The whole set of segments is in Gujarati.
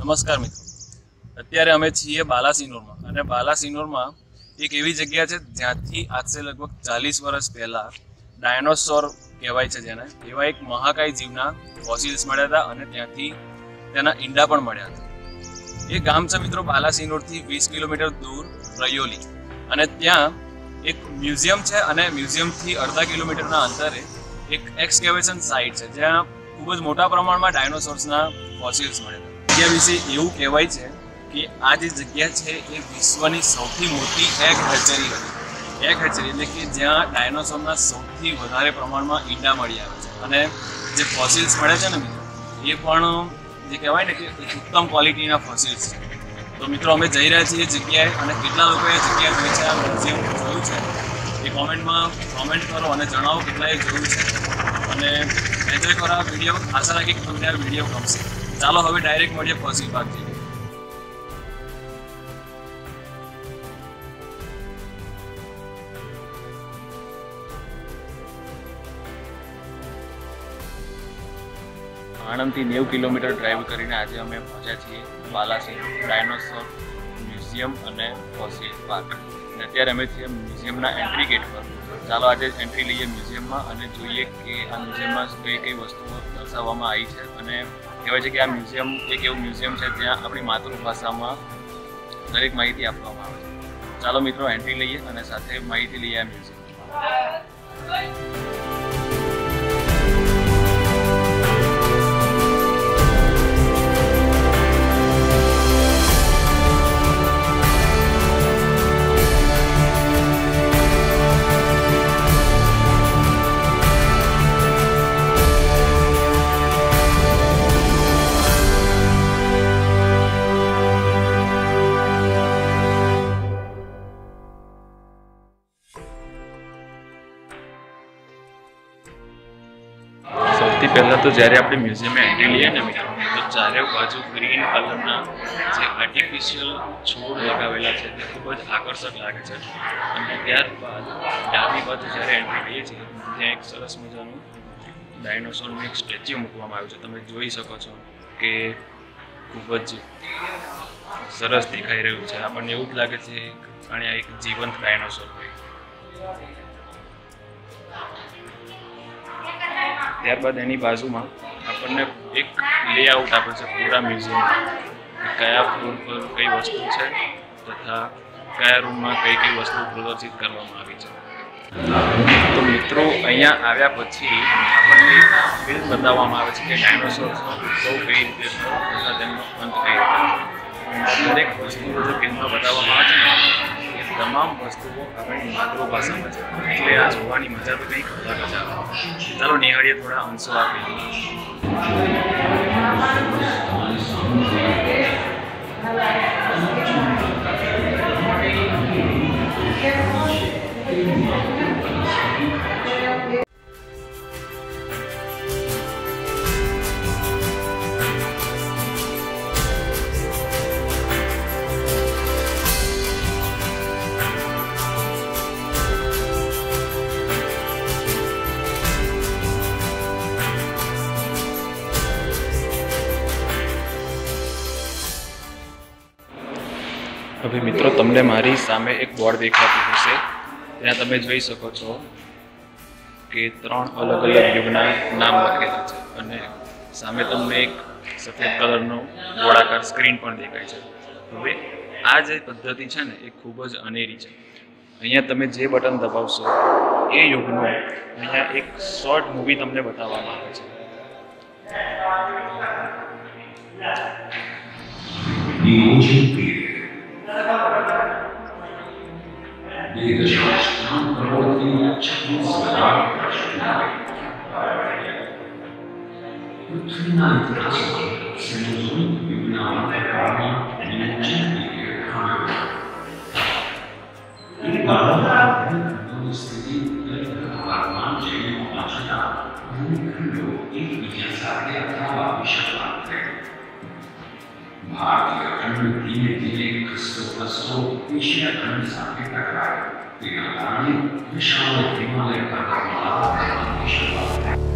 નમસ્કાર મિત્રો. અત્યારે અમે છીએ બાલાસિનોરમાં અને બાલાસિનોરમાં એક એવી જગ્યા છે જ્યાંથી આજથી લગભગ ચાલીસ વર્ષ પહેલાં ડાયનોસોર કહેવાય છે જેને. એવા એક મહાકાય જીવના ફોસિલ્સ મળ્યા હતા અને ત્યાંથી તેના ઈંડા પણ મળ્યા હતા. એ ગામ છે મિત્રો બાલાસિનોરથી વીસ કિલોમીટર દૂર રયોલી. અને ત્યાં એક મ્યુઝિયમ છે અને મ્યુઝિયમથી અડધા કિલોમીટરના અંતરે એક એક્સકેવેશન સાઇટ છે, જ્યાં ખૂબ જ મોટા પ્રમાણમાં ડાયનોસોર્સના ફોસિલ્સ મળ્યા છે જગ્યા વિશે એવું કહેવાય છે કે આ જે જગ્યા છે એ વિશ્વની સૌથી મોટી એગ હેચરી હતી. એગ હેચરી એટલે કે જ્યાં ડાયનોસોરના સૌથી વધારે પ્રમાણમાં ઈંડા મળી આવે છે. અને જે ફોસિલ્સ મળે છે ને મિત્રો, એ પણ જે કહેવાય ને કે ઉત્તમ ક્વોલિટીના ફોસિલ્સ છે. તો મિત્રો, અમે જઈ રહ્યા છીએ એ જગ્યાએ અને કેટલા લોકોએ એ જગ્યાએ જોઈ છે, આ મ્યુઝિયમ જોયું છે, એ કોમેન્ટમાં કોમેન્ટ કરો અને જણાવો કેટલાએ જોયું છે. અને એન્જોય કરો આ વીડિયો આશા રાખી કે તમને આ વીડિયો ગમશે. ચાલો હવે ડાયરેક્ટ મળીએ ફોસિલ પાર્ક જઈએ આણંદથી નેવું કિલોમીટર ડ્રાઈવ કરીને આજે અમે પહોંચ્યા છીએ બાલાસી ડાયનોસોર મ્યુઝિયમ અને ફોસિલ પાર્ક અને અત્યારે અમે છીએ મ્યુઝિયમના એન્ટ્રી ગેટ પર. ચાલો આજે એન્ટ્રી લઈએ મ્યુઝિયમમાં અને જોઈએ કે આ મ્યુઝિયમમાં કઈ કઈ વસ્તુઓ દર્શાવવામાં આવી છે અને કહેવાય છે કે આ મ્યુઝિયમ એક એવું મ્યુઝિયમ છે જ્યાં આપણી માતૃભાષામાં દરેક માહિતી આપવામાં આવે છે. ચાલો મિત્રો એન્ટ્રી લઈએ અને સાથે માહિતી લઈએ આ મ્યુઝિયમ સૌથી પહેલાં તો જ્યારે આપણે મ્યુઝિયમે એન્ટ્રી લઈએ ને મિત્રો, તો ચારે બાજુ ગ્રીન કલરના જે આર્ટિફિશિયલ છોડ લગાવેલા છે તે ખૂબ જ આકર્ષક લાગે છે. અને ત્યારબાદ ડાબી બાજુ જ્યારે એન્ટ્રી લઈએ છીએ, ત્યાં એક સરસ મજાનું ડાયનોસોરનું એક સ્ટેચ્યુ મૂકવામાં આવ્યું છે. તમે જોઈ શકો છો કે ખૂબ જ સરસ દેખાઈ રહ્યું છે. આપણને એવું જ લાગે છે આ એક જીવંત ડાયનોસોર હોય. ત્યારબાદ એની બાજુમાં આપણને એક લેઆઉટ આપે છે, પૂરા મ્યુઝિયમમાં કયા ફ્લોર પર કઈ વસ્તુ છે તથા કયા રૂમમાં કઈ કઈ વસ્તુ પ્રદર્શિત કરવામાં આવી છે. તો મિત્રો, અહીંયા આવ્યા પછી આપણને ફિલ્મ બતાવવામાં આવે છે કે ડાયનોસોર્સનો ઉદ્ભવ કઈ રીતે તથા તેમનો અંત કઈ રીતે. દરેક વસ્તુઓ જે ફિલ્મમાં બતાવવામાં આવે છે તમામ વસ્તુઓ આપણી માતૃભાષામાં છે. એટલે આ જોવાની મજા તો કંઈક અલગ જ આવે ચાલો નિહાળીએ થોડા અંશો આપીએ. હવે મિત્રો, તમને મારી સામે એક બોર્ડ દેખાતું હશે. ત્યાં તમે જોઈ શકો છો કે ત્રણ અલગ અલગ યુગના નામ લખેલા છે અને સામે તમને એક સફેદ કલરનો ગોળાકાર સ્ક્રીન પણ દેખાય છે. હવે આ જે પદ્ધતિ છે ને, એ ખૂબ જ અનેરી છે. અહીંયા તમે જે બટન દબાવશો, એ યુગનો અહીંયા એક શોર્ટ મૂવી તમને બતાવવામાં આવે છે. Bir de şaşkın rotin çıkmaz Bütün itirazlar sinüzün günahına karşı minnetçi bir kanıyor. Bir bağlamda bunun istediği bir kadarman cemin olacağına mümkünlü ilk bir yazarda yapılan bir şey vardır. Mağdur, spesso vicine pranzate o di Catania, diciamo che prima le cagavate la miscelare.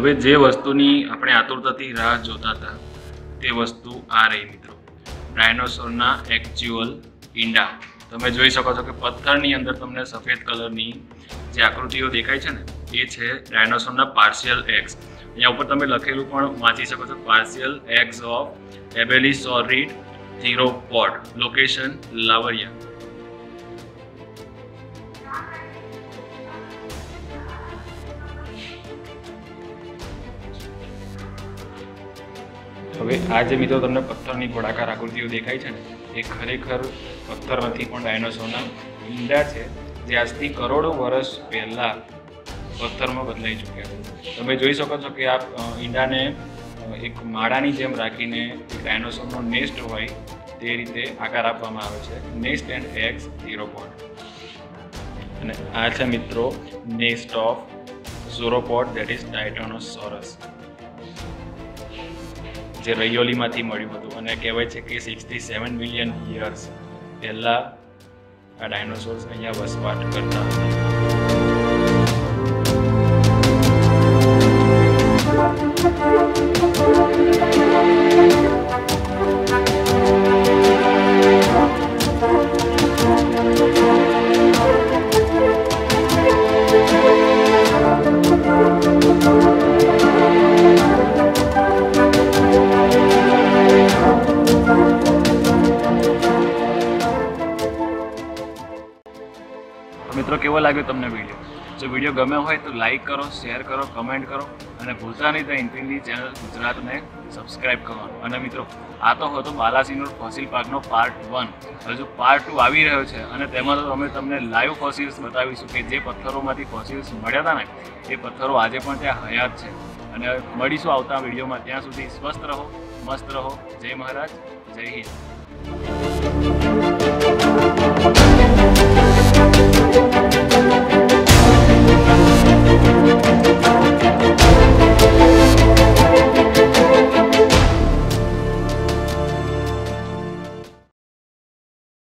હવે જે વસ્તુની આપણે આતુરતાથી રાહ જોતા હતા, તે વસ્તુ આ રહી મિત્રો. ડાયનોસોરના એકચ્યુઅલ ઈંડા. તમે જોઈ શકો છો કે પથ્થરની અંદર તમને સફેદ કલરની જે આકૃતિઓ દેખાય છે ને, એ છે ડાયનોસોરના પાર્શિયલ એગ્સ અહીંયા ઉપર તમે લખેલું પણ વાંચી શકો છો partial eggs of abelisaurid theropod location લાવરિયા હવે આ જે મિત્રો તમને પથ્થરની ગોળાકાર આકૃતિઓ દેખાય છે ને, એ ખરેખર પથ્થર નથી પણ ડાયનોસોરના ઈંડા છે, જે આજથી કરોડો વર્ષ પહેલાં પથ્થરમાં બદલાઈ ચૂક્યા તમે જોઈ શકો છો કે આ ઈંડાને એક માળાની જેમ રાખીને ડાયનોસોરનો નેસ્ટ હોય, તે રીતે આકાર આપવામાં આવે છે. Nest and X zero point. અને આ છે મિત્રો nest of sauropod that is titanosaurus. જે રૈયોલીમાંથી મળ્યું હતું. અને કહેવાય છે કે સિક્સટી સેવન મિલિયન યર્સ પહેલાં આ ડાયનોસોર્સ અહીંયા વસવાટ કરતા હતા. લાગ્યો તમને વીડિયો જો વીડિયો ગમ્યો હોય તો લાઈક કરો શેર કરો કમેન્ટ કરો અને ભૂલતા નહીં તો ઇન્ફિનિટી ચેનલ ગુજરાતને સબસ્ક્રાઇબ કરવાનું અને મિત્રો, આ તો હતો બાલાસિનોર ફોસિલ પાર્કનો પાર્ટ વન હજુ પાર્ટ ટુ આવી રહ્યો છે અને તેમાં તો અમે તમને લાઈવ ફોસિલ્સ બતાવીશું કે જે પથ્થરોમાંથી ફોસિલ્સ મળ્યા હતા ને, એ પથ્થરો આજે પણ ત્યાં હયાત છે. અને મળીશું આવતા વિડીયોમાં. ત્યાં સુધી સ્વસ્થ રહો, મસ્ત રહો. જય મહારાજ, જય હિન્દ.